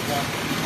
like that.